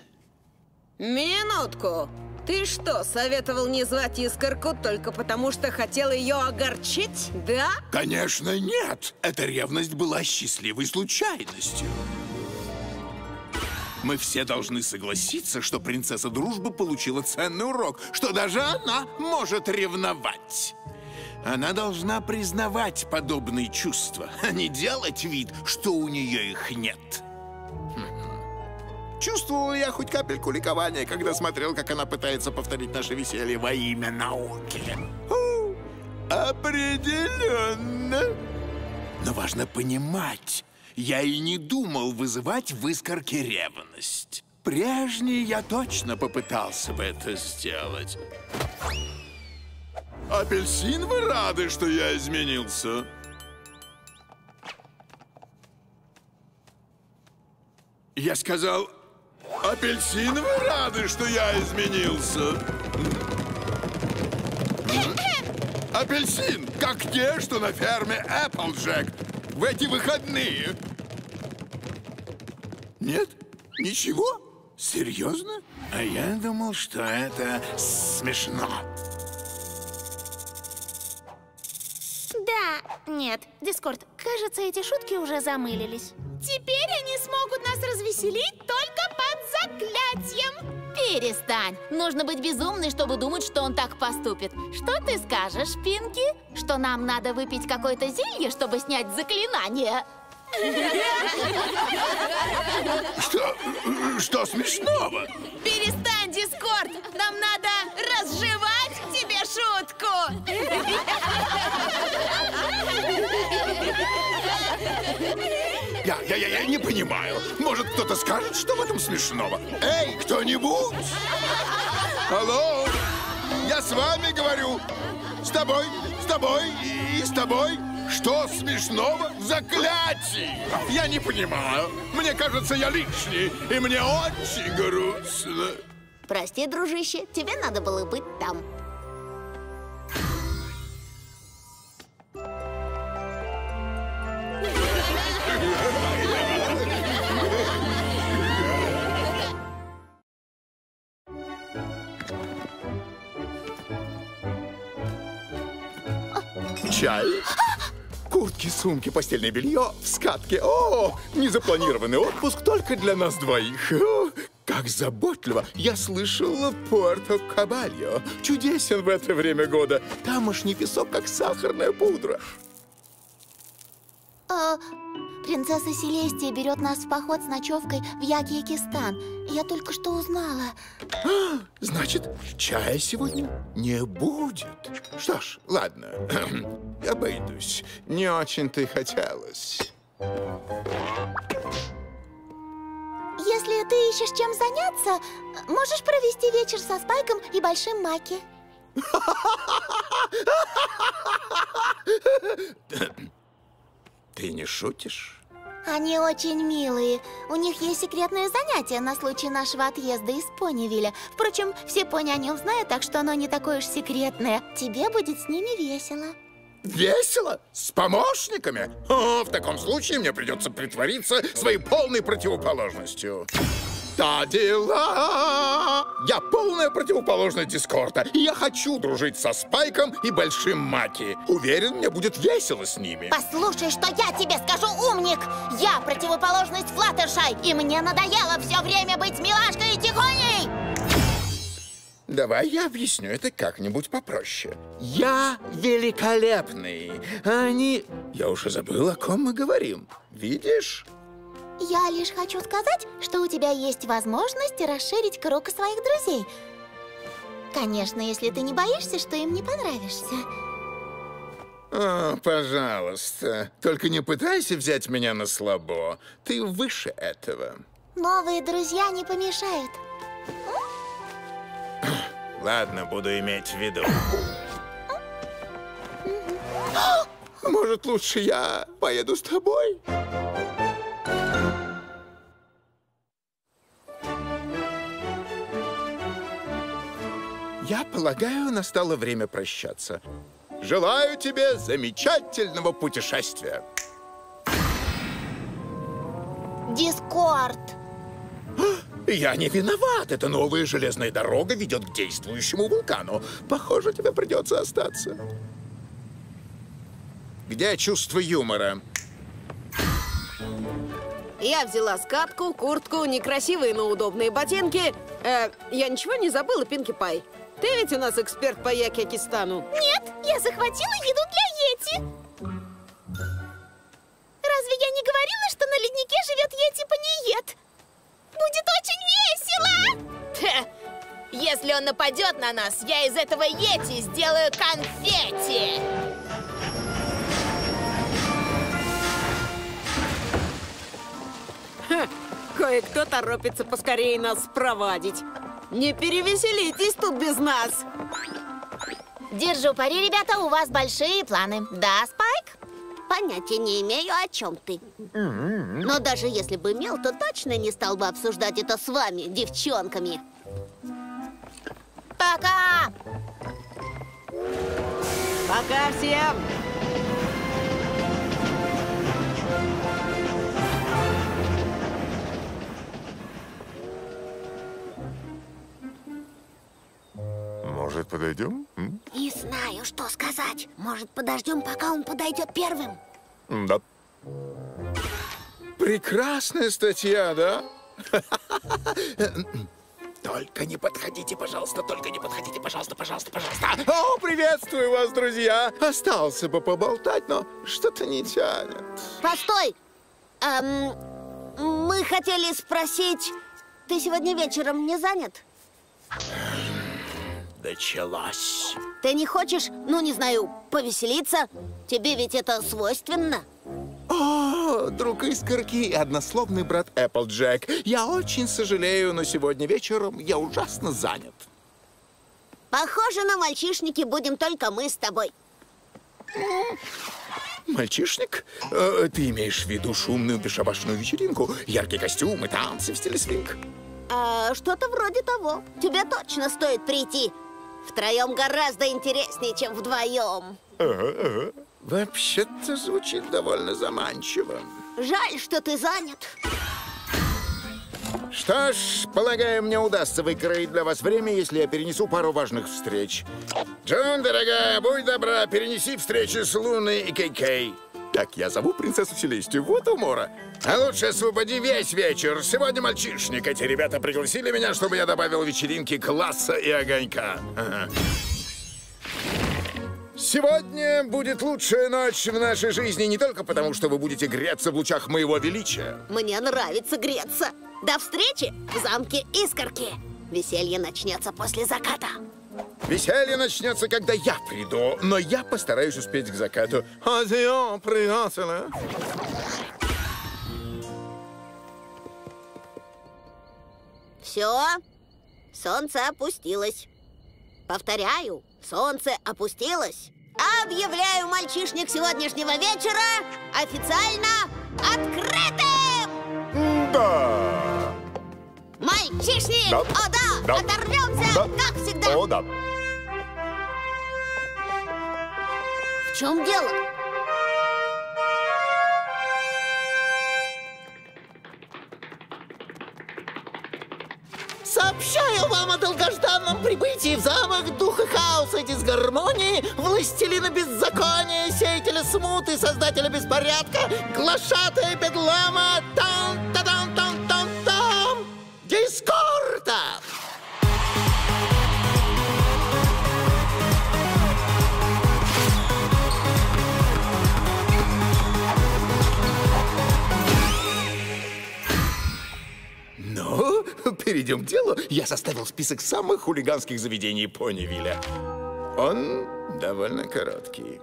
Минутку. Ты что, советовал не звать Искорку только потому, что хотел ее огорчить? Да? Конечно, нет. Эта ревность была счастливой случайностью. Мы все должны согласиться, что принцесса дружбы получила ценный урок, что даже она может ревновать. Она должна признавать подобные чувства, а не делать вид, что у нее их нет. Чувствовал я хоть капельку ликования, когда смотрел, как она пытается повторить наше веселье во имя науки. Определенно. Но важно понимать, я и не думал вызывать в искорке ревность. Прежний я точно попытался бы это сделать. Апельсин, вы рады, что я изменился? Я сказал, апельсин, вы рады, что я изменился? Апельсин, как те, что на ферме Эпплджек в эти выходные. Нет? Ничего? Серьезно? А я думал, что это смешно. Да, нет, Дискорд, кажется, эти шутки уже замылились. Теперь они смогут нас развеселить только под заклятием. Перестань. Нужно быть безумной, чтобы думать, что он так поступит. Что ты скажешь, Пинки? Что нам надо выпить какое-то зелье, чтобы снять заклинание? Что? Что смешного? Перестань, Дискорд! Нам надо разжевать тебе шутку! Я, я, я, я не понимаю. Может, кто-то скажет, что в этом смешного? Эй, кто-нибудь? Алло? Я с вами говорю. С тобой, с тобой и с тобой. Что смешного в заклятии? Я не понимаю. Мне кажется, я лишний, и мне очень грустно. Прости, дружище, тебе надо было быть там. Чай? Куртки, сумки, постельное белье в скатке. О, незапланированный отпуск только для нас двоих. Как заботливо. Я слышала Пуэрто-Кабальо. Чудесен в это время года. Тамошний песок, как сахарная пудра. А, принцесса Селестия берет нас в поход с ночевкой в Якиякистан. Я только что узнала. Значит, чая сегодня не будет. Что ж, ладно, <clears throat> обойдусь. Не очень-то и хотелось. Если ты ищешь чем заняться, можешь провести вечер со Спайком и Большим Маки. <laughs> <clears throat> Ты не шутишь? Они очень милые. У них есть секретное занятие на случай нашего отъезда из Понивиля. Впрочем, все пони о нем знают, так что оно не такое уж секретное. Тебе будет с ними весело. Весело? С помощниками? О, в таком случае мне придется притвориться своей полной противоположностью. Да дела! Я полная противоположность Дискорда, я хочу дружить со Спайком и Большим Маки. Уверен, мне будет весело с ними. Послушай, что я тебе скажу, умник! Я противоположность Флаттершай, и мне надоело все время быть милашкой и тихоней! Давай я объясню это как-нибудь попроще. Я великолепный, а они... Я уже забыл, о ком мы говорим. Видишь? Я лишь хочу сказать, что у тебя есть возможность расширить круг своих друзей. Конечно, если ты не боишься, что им не понравишься. О, пожалуйста, только не пытайся взять меня на слабо. Ты выше этого. Новые друзья не помешают. Ладно, буду иметь в виду. Может, лучше я поеду с тобой? Я полагаю, настало время прощаться. Желаю тебе замечательного путешествия. Дискорд. Я не виноват. Эта новая железная дорога ведет к действующему вулкану. Похоже, тебе придется остаться. Где чувство юмора? Я взяла скатку, куртку, некрасивые, но удобные ботинки. Э, я ничего не забыла, Пинки Пай. Ты ведь у нас эксперт по Якикистану. Нет, я захватила еду для Йети. Разве я не говорила, что на леднике живет Йети-паниет? Будет очень весело! Если он нападет на нас, я из этого Йети сделаю конфетти! Кое-кто торопится поскорее нас спровадить. Не перевеселитесь тут без нас. Держу пари, ребята, у вас большие планы. Да, Спайк? Понятия не имею, о чем ты. Но даже если бы имел, то точно не стал бы обсуждать это с вами, девчонками. Пока! Пока всем! Подойдем? М? Не знаю, что сказать. Может, подождем, пока он подойдет первым? Да. Прекрасная статья, да? <laughs> Только не подходите, пожалуйста, только не подходите, пожалуйста, пожалуйста, пожалуйста. О, приветствую вас, друзья. Остался бы поболтать, но что-то не тянет. Постой! Эм, мы хотели спросить, ты сегодня вечером не занят? Началось. Ты не хочешь, ну, не знаю, повеселиться? Тебе ведь это свойственно? О, друг Искорки и однословный брат Эпплджек. Я очень сожалею, но сегодня вечером я ужасно занят. Похоже, на мальчишники будем только мы с тобой. Мальчишник? Э, ты имеешь в виду шумную бесшабашную вечеринку? Яркие костюмы, танцы в стиле свинг? А, Что-то вроде того. Тебе точно стоит прийти. Втроем гораздо интереснее, чем вдвоем. Вообще-то звучит довольно заманчиво. Жаль, что ты занят. Что ж, полагаю, мне удастся выкроить для вас время, если я перенесу пару важных встреч. Джун, дорогая, будь добра, перенеси встречи с Луной и Кей-Кей. Так я зову принцессу Селестию, вот умора. А лучше освободи весь вечер. Сегодня мальчишник. Эти ребята пригласили меня, чтобы я добавил вечеринки класса и огонька. Сегодня будет лучшая ночь в нашей жизни не только потому, что вы будете греться в лучах моего величия. Мне нравится греться. До встречи в замке Искорки. Веселье начнется после заката. Веселье начнется, когда я приду, но я постараюсь успеть к закату. Адио, приятели. Все, солнце опустилось. Повторяю, солнце опустилось. Объявляю мальчишник сегодняшнего вечера официально открытым! Да. Мальчишник! Да. О, да! Да. Оторвемся, Да. как всегда! О, да. В чем дело? Сообщаю вам о долгожданном прибытии в замок Духа Хаоса и Дисгармонии, властелина беззакония, сеятеля смуты, создателя беспорядка, глашатая бедлама, там-та-дам-там-там-там, Дискорда! Ну, перейдем к делу. Я составил список самых хулиганских заведений Понивиля. Он довольно короткий.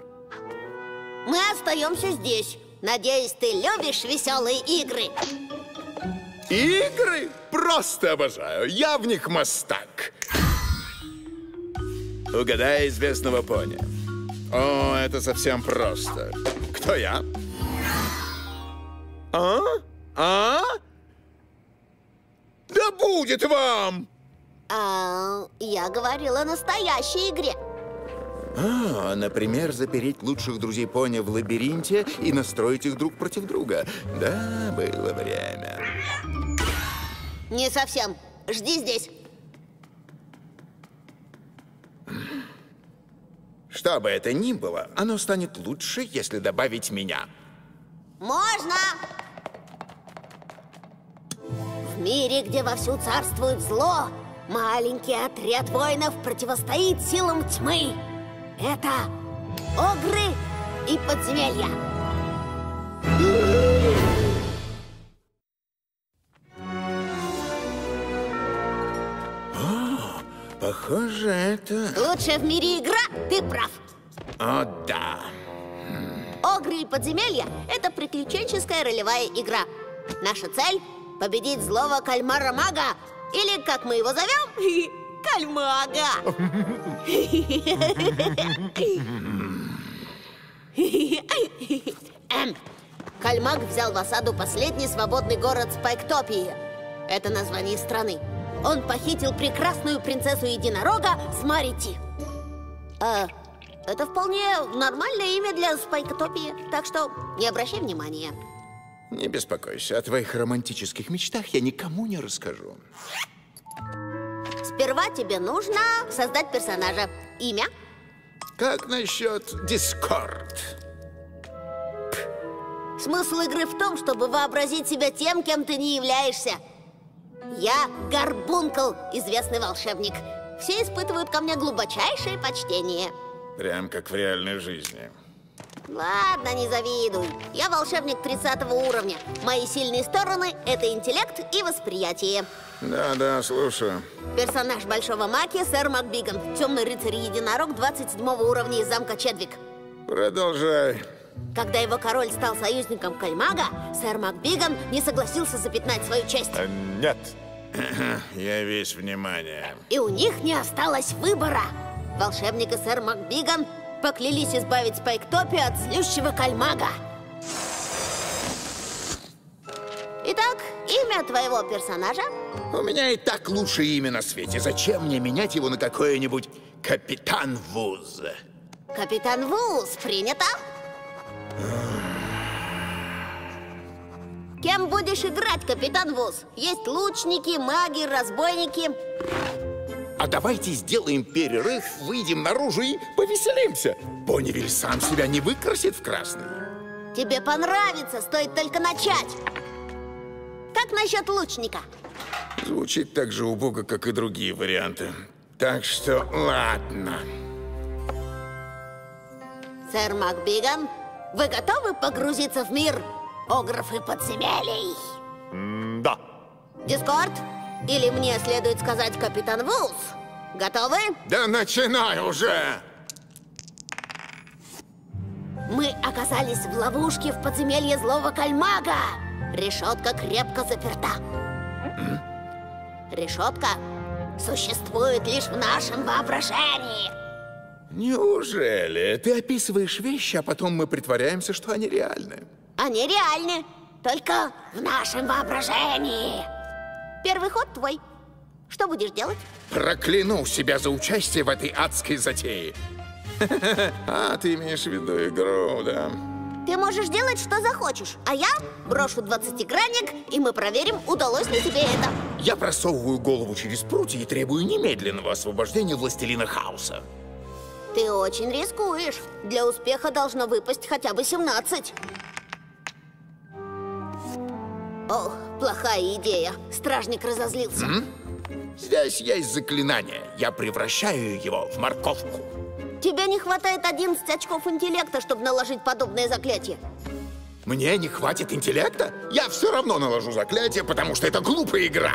Мы остаемся здесь. Надеюсь, ты любишь веселые игры. Игры просто обожаю. Я в них мастак. Угадай известного пони. О, это совсем просто. Кто я? А? А? Да будет вам! А, я говорила о настоящей игре. А, например, запереть лучших друзей пони в лабиринте и настроить их друг против друга. Да, было время. Не совсем. Жди здесь. Что бы это ни было, оно станет лучше, если добавить меня. Можно! В мире, где вовсю царствует зло, маленький отряд воинов противостоит силам тьмы. Это огры и подземелья. Похоже, это... Лучшая в мире игра, ты прав. О, да. Огры и подземелья — это приключенческая ролевая игра. Наша цель — победить злого кальмара-мага, или, как мы его зовем, <laughs> кальмага. <laughs> Эм, Кальмаг взял в осаду последний свободный город Спайктопии. Это название страны. Он похитил прекрасную принцессу единорога Смарити. Э, это вполне нормальное имя для Спайктопии, так что не обращай внимания. Не беспокойся, о твоих романтических мечтах я никому не расскажу. Сперва тебе нужно создать персонажа. Имя? Как насчет Дискорд? Смысл игры в том, чтобы вообразить себя тем, кем ты не являешься. Я Гарбункл, известный волшебник. Все испытывают ко мне глубочайшее почтение. Прям как в реальной жизни. Ладно, не завидуй. Я волшебник 30 уровня. Мои сильные стороны — это интеллект и восприятие. Да-да, слушаю. Персонаж Большого Маки — сэр Макбиган. Темный рыцарь-единорог 27 уровня из замка Чедвик. Продолжай. Когда его король стал союзником Кальмага, сэр Макбиган не согласился запятнать свою честь. Нет. <clears throat> Я весь внимание. И у них не осталось выбора. Волшебник и сэр Макбиган поклялись избавить Спайктопи от злющего кальмага. Итак, имя твоего персонажа? У меня и так лучшее имя на свете. Зачем мне менять его на какое-нибудь Капитан Вуз? Капитан Вуз, принято? Кем будешь играть, Капитан Вуз? Есть лучники, маги, разбойники. А давайте сделаем перерыв, выйдем наружу и повеселимся. Понивиль сам себя не выкрасит в красный. Тебе понравится, стоит только начать. Как насчет лучника? Звучит так же убого, как и другие варианты. Так что ладно. Сэр Макбиган, вы готовы погрузиться в мир огров и подземелий? Да. Дискорд? Или мне следует сказать Капитан Вулс? Готовы? Да начинай уже! Мы оказались в ловушке в подземелье злого кальмага. Решетка крепко заперта. Решетка существует лишь в нашем воображении. Неужели? Ты описываешь вещи, а потом мы притворяемся, что они реальны. Они реальны, только в нашем воображении. Первый ход твой. Что будешь делать? Прокляну себя за участие в этой адской затее. <laughs> А, ты имеешь в виду игру, да? Ты можешь делать, что захочешь, а я брошу двадцатигранник, и мы проверим, удалось ли тебе это. Я просовываю голову через прутья и требую немедленного освобождения Властелина Хаоса. Ты очень рискуешь. Для успеха должно выпасть хотя бы 17. Ох, плохая идея. Стражник разозлился. Здесь есть заклинание. Я превращаю его в морковку. Тебе не хватает 11 очков интеллекта, чтобы наложить подобное заклятие. Мне не хватит интеллекта? Я все равно наложу заклятие, потому что это глупая игра.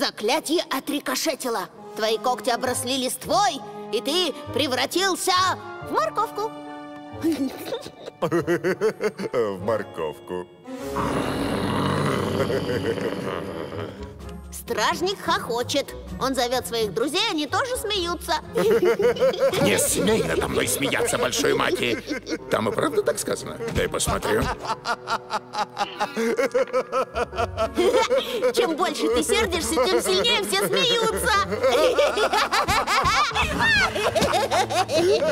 Заклятие отрикошетило. Твои когти обросли листвой, и ты превратился в морковку. <laughs> В морковку. <laughs> Стражник хохочет. Он зовет своих друзей, они тоже смеются. Не смей надо мной смеяться, большой маки. Там и правда так сказано? Дай посмотрю. Чем больше ты сердишься, тем сильнее все смеются.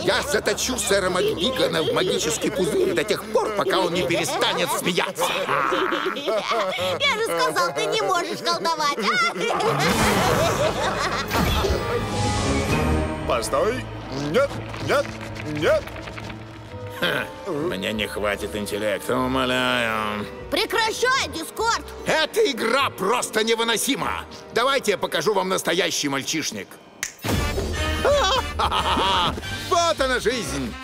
Я заточу сэра Макбигана в магический пузырь до тех пор, пока он не перестанет смеяться. Я же сказал, ты не можешь колдовать. Постой! Нет, нет, нет! Мне не хватит интеллекта, умоляю. Прекращай, Дискорд! Эта игра просто невыносима! Давайте я покажу вам настоящий мальчишник. <laughs> Вот она жизнь!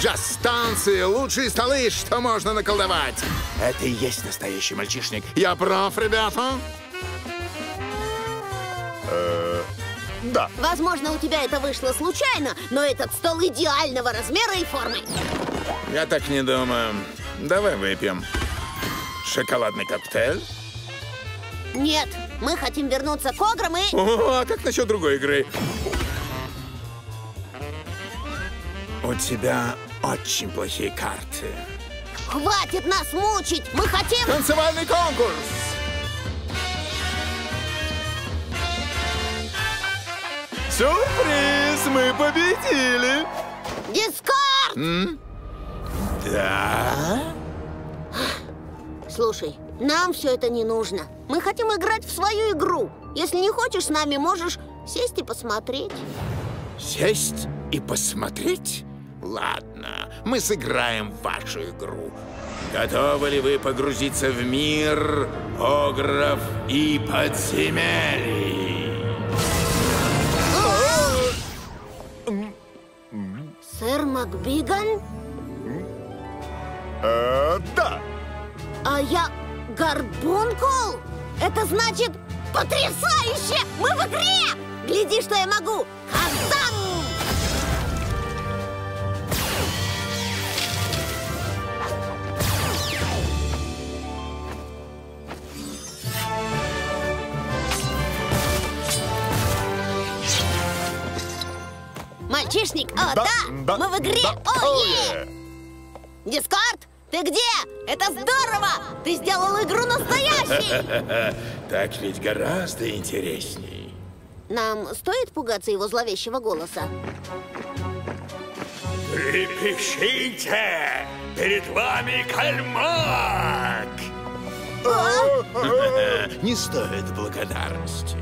Джаз-станции, лучшие столы, что можно наколдовать. Это и есть настоящий мальчишник. Я прав, ребята? Да. Возможно, у тебя это вышло случайно, но этот стол идеального размера и формы. Я так не думаю. Давай выпьем. Шоколадный коктейль? Нет, мы хотим вернуться к ограм и... О, а как насчет другой игры? У тебя очень плохие карты. Хватит нас мучить! Мы хотим... Танцевальный конкурс! Сюрприз! Мы победили! Дискорд! Да? Слушай, нам все это не нужно. Мы хотим играть в свою игру. Если не хочешь с нами, можешь сесть и посмотреть. Сесть и посмотреть? Ладно, мы сыграем в вашу игру. Готовы ли вы погрузиться в мир огров и подземелий? Макбиган? Э, да. А я Горбункул? Это значит потрясающе! Мы в игре! Гляди, что я могу! Казан! Мальчишник, о, да, да, мы в игре, о, е! Дискорд, ты где? Это здорово! Ты сделал игру настоящей! <laughs> Так ведь гораздо интересней. Нам стоит пугаться его зловещего голоса? Трепещите! Перед вами кальмак! <laughs> Не стоит благодарности.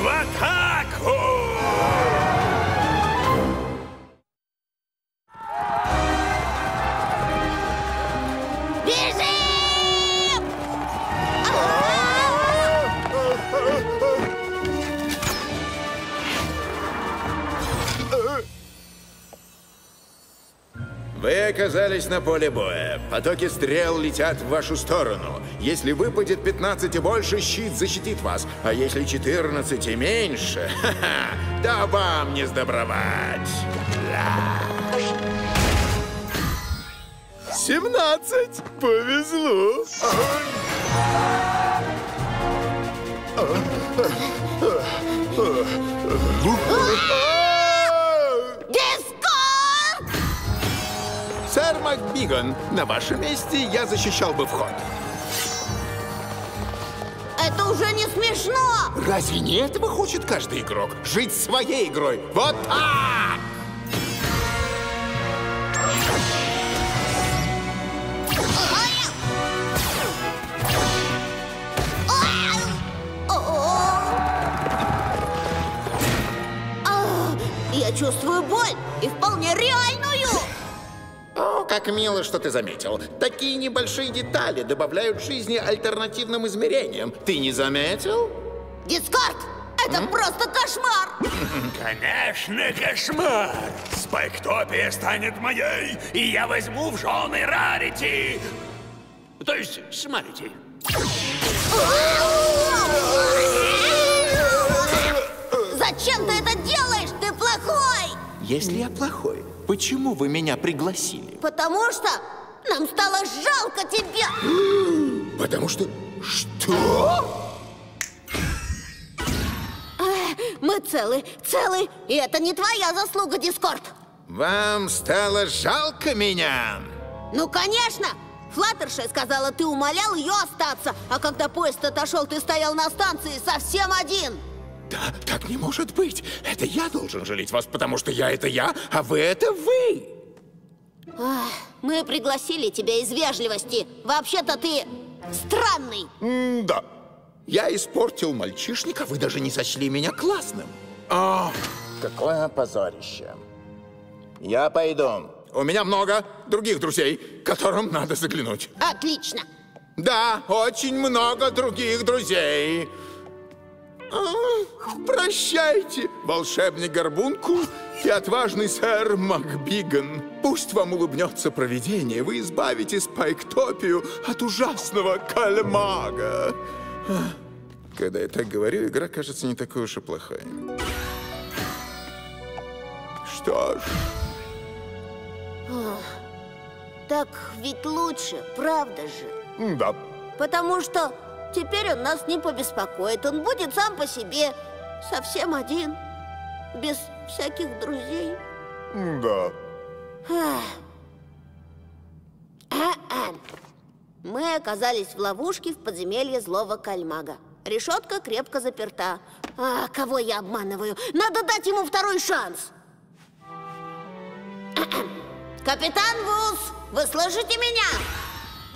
В атаку! Вы оказались на поле боя. Потоки стрел летят в вашу сторону. Если выпадет 15 и больше, щит защитит вас. А если 14 и меньше, <laughs> ха-ха, да вам не сдобровать. 17! Повезло! Дискорд! Макбиган, на вашем месте я защищал бы вход. Это уже не смешно! Разве не этого хочет каждый игрок? Жить своей игрой. Вот так! А, Я чувствую боль и вполне реальную! Как мило, что ты заметил. Такие небольшие детали добавляют жизни альтернативным измерениям. Ты не заметил? Дискорд! Это просто кошмар! <laughs> Конечно, кошмар! Спайктопия станет моей, и я возьму в жены Рарити! То есть, смотрите. Зачем ты это делаешь? Ты плохой! Если я плохой, почему вы меня пригласили? Потому что нам стало жалко тебя! <gasps> Потому что... Что? Мы целы, целы, и это не твоя заслуга, Дискорд. Вам стало жалко меня? Ну, конечно! Флаттерши сказала, ты умолял ее остаться, а когда поезд отошел, ты стоял на станции совсем один. Да, так не может быть. Это я должен жалеть вас, потому что я это я, а вы это вы. Ах, мы пригласили тебя из вежливости. Вообще-то ты странный. да. Я испортил мальчишника, вы даже не сочли меня классным. О, какое позорище. Я пойду. У меня много других друзей, которым надо заглянуть. Отлично. Да, очень много других друзей. А, прощайте, волшебник Горбунку и отважный сэр Макбиган. Пусть вам улыбнется провидение, вы избавите Спайктопию от ужасного кальмага. А, Когда я так говорю, игра кажется не такой уж и плохая. Что ж, Так ведь лучше, правда же? Да. Потому что теперь он нас не побеспокоит. Он будет сам по себе, совсем один, без всяких друзей. Да. Ах. А-а. Мы оказались в ловушке в подземелье злого кальмага. Решетка крепко заперта. А, кого я обманываю? Надо дать ему второй шанс. Капитан Вулс, вы слышите меня?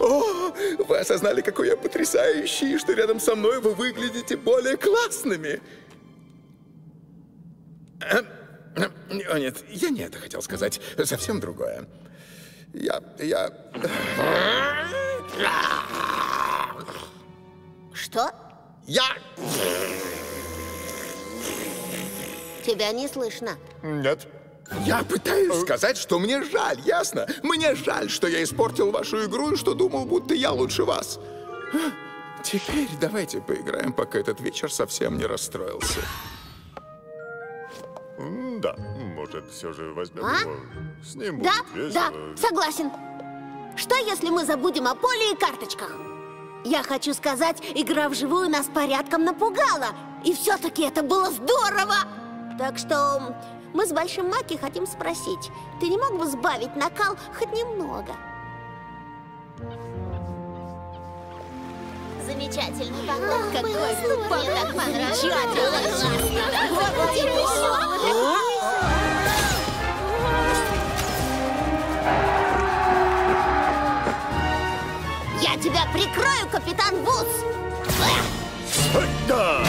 О, вы осознали, какой я потрясающий, что рядом со мной вы выглядите более классными. Эм, эм, О, нет, я не это хотел сказать. Совсем другое. Я... я... Что? Я... Тебя не слышно. Нет. Я пытаюсь сказать, что мне жаль, ясно? Мне жаль, что я испортил вашу игру и что думал, будто я лучше вас. Теперь давайте поиграем, пока этот вечер совсем не расстроился. Да. Может, все же возьмем А? его? С ним Да, будет да, весело. согласен. Что, если мы забудем о поле и карточках? Я хочу сказать, игра вживую нас порядком напугала. И все-таки это было здорово! Так что мы с Большим Маки хотим спросить, ты не мог бы сбавить накал хоть немного? Замечательный поход, какой Мне так понравилось. Я тебя прикрою, капитан Вуз! Да!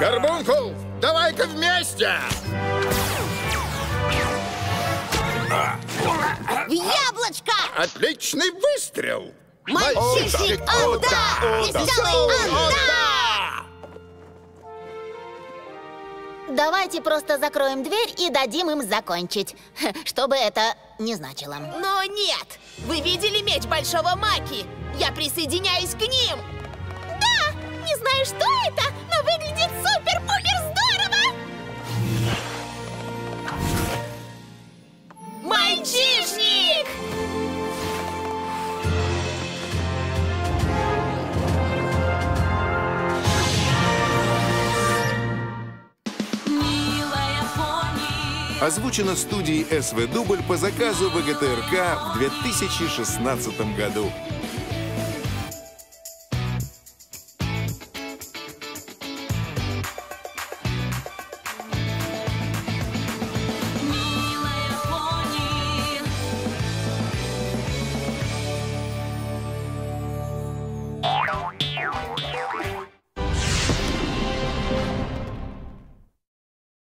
Горбункул, давай-ка вместе! В яблочко! Отличный выстрел! Мальчишник Анда! Веселый Анда! Давайте просто закроем дверь и дадим им закончить. <laughs> Что бы это ни значило. Но нет! Вы видели меч Большого Маки? Я присоединяюсь к ним! Да, не знаю, что это, но выглядит супер-пупер здорово! Мальчишник! Озвучено студией СВ Дубль по заказу ВГТРК в 2016 году.